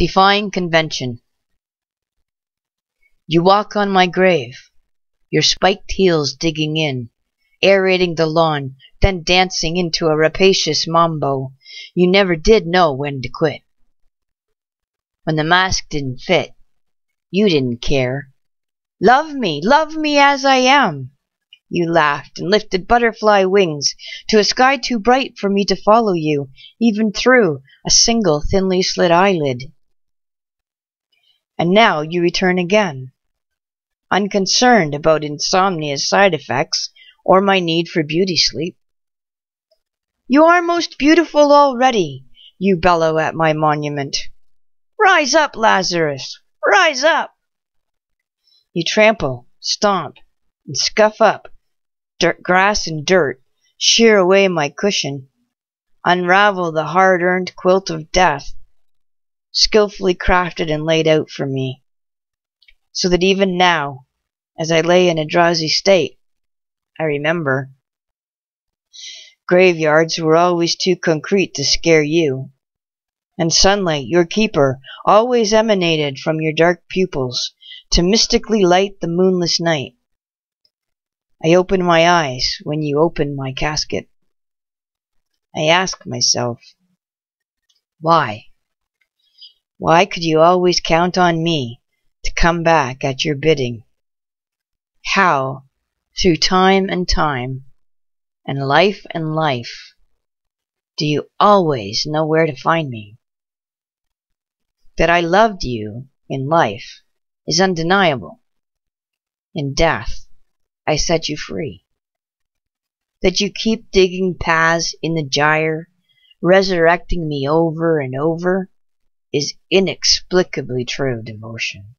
Defying convention. You walk on my grave, your spiked heels digging in, aerating the lawn, then dancing into a rapacious mambo. You never did know when to quit. When the mask didn't fit, you didn't care. Love me, love me as I am. You laughed and lifted butterfly wings to a sky too bright for me to follow you, even through a single thinly slit eyelid. And now you return again, unconcerned about insomnia's side effects or my need for beauty sleep. You are most beautiful already, you bellow at my monument. Rise up, Lazarus, rise up! You trample, stomp, and scuff up dirt, grass and dirt, shear away my cushion, unravel the hard-earned quilt of death, skillfully crafted and laid out for me, so that even now, as I lay in a drowsy state, I remember. Graveyards were always too concrete to scare you, and sunlight, your keeper, always emanated from your dark pupils to mystically light the moonless night. I opened my eyes when you opened my casket. I ask myself, why? Why could you always count on me to come back at your bidding? How, through time and time, and life and life, do you always know where to find me? That I loved you in life is undeniable. In death, I set you free. That you keep digging paths in the gyre, resurrecting me over and over, is inexplicably true devotion.